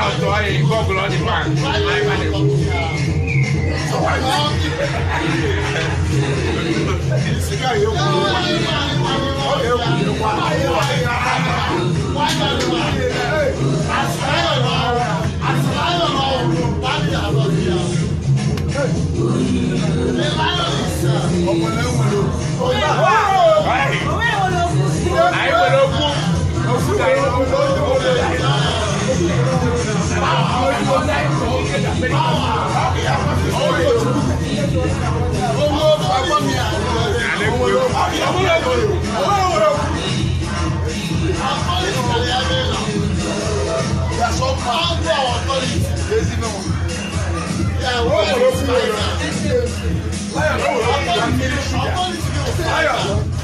out to all the Google on the park. Sika yóò kú ó yẹ kú ní wá. Ọmọ ẹ̀wọ̀n ló. Liar! Liar! Liar!